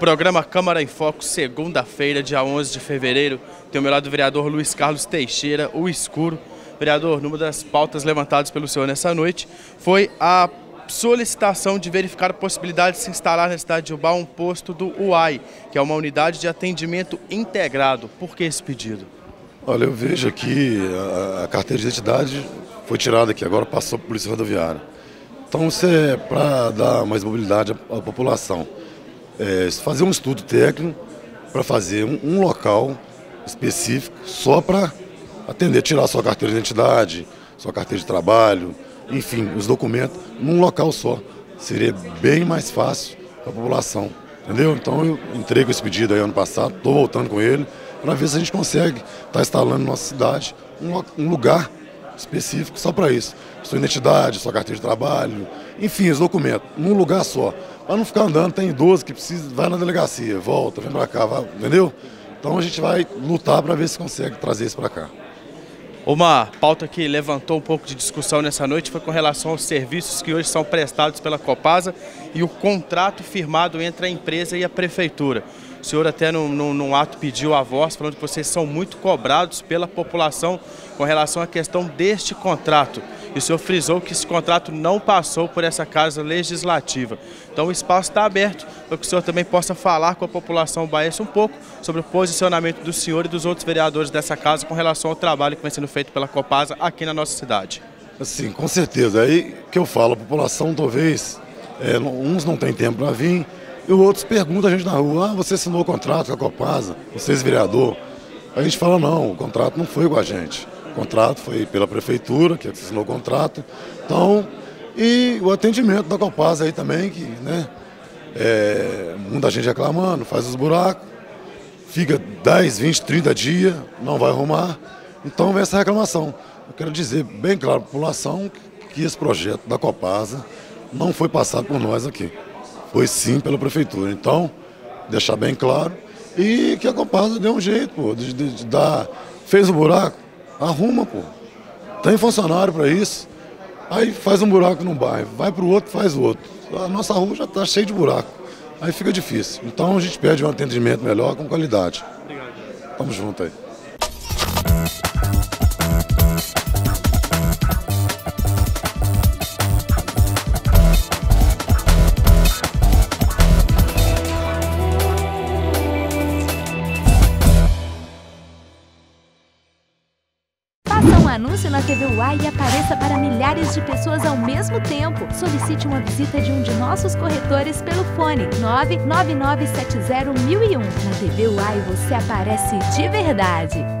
Programa Câmara em Foco, segunda-feira, dia 11 de fevereiro. Tem ao meu lado o vereador Luiz Carlos Teixeira, o escuro. Vereador, numa das pautas levantadas pelo senhor nessa noite foi a solicitação de verificar a possibilidade de se instalar na cidade de Ubá um posto do UAI, que é uma unidade de atendimento integrado. Por que esse pedido? Olha, eu vejo aqui a, a carteira de identidade foi tirada aqui, agora passou para a Polícia Rodoviária. Então isso é para dar mais mobilidade à, à população é, fazer um estudo técnico para fazer um, um, local específico só para atender, tirar sua carteira de identidade, sua carteira de trabalho, enfim, os documentos num local só. Seria bem mais fácil para a população. Entendeu? Então eu entrei com esse pedido aí ano passado, estou voltando com ele, para ver se a gente consegue estar tá instalando na nossa cidade um, um lugar específico só para isso. Sua identidade, sua carteira de trabalho, enfim, os documentos, num lugar só. Para não ficar andando, tem idoso que precisa, vai na delegacia, volta, vem para cá, vai, entendeu? Então a gente vai lutar para ver se consegue trazer isso para cá. Uma pauta que levantou um pouco de discussão nessa noite foi com relação aos serviços que hoje são prestados pela Copasa e o contrato firmado entre a empresa e a prefeitura. O senhor até num, num, num, ato pediu a voz, falando que vocês são muito cobrados pela população com relação à questão deste contrato. E o senhor frisou que esse contrato não passou por essa casa legislativa. Então o espaço está aberto para que o senhor também possa falar com a população baense um pouco sobre o posicionamento do senhor e dos outros vereadores dessa casa com relação ao trabalho que vem sendo feito pela Copasa aqui na nossa cidade. Sim, com certeza. Aí que eu falo, a população talvez, é, uns não tem tempo para vir, e outros perguntam a gente na rua, ah, você assinou o contrato com a Copasa, vocês vereador. A gente fala, não, o contrato não foi com a gente. O contrato foi pela prefeitura, que assinou o contrato. Então, e o atendimento da Copasa aí também, que, né, é, muita gente reclamando, faz os buracos, fica 10, 20, 30 dias, não vai arrumar. Então vem essa reclamação. Eu quero dizer bem claro à população que esse projeto da Copasa não foi passado por nós aqui. Foi sim pela prefeitura. Então, deixar bem claro. E que a Copasa deu um jeito, pô, de, de, de dar. Fez o um buraco, arruma, pô. Tem funcionário para isso. Aí faz um buraco num bairro, vai para o outro, faz o outro. A nossa rua já está cheia de buraco. Aí fica difícil. Então a gente pede um atendimento melhor, com qualidade. Obrigado. Tamo junto aí. Anúncio na TV Uai e apareça para milhares de pessoas ao mesmo tempo. Solicite uma visita de um de nossos corretores pelo fone 999701001. Na TV Uai você aparece de verdade.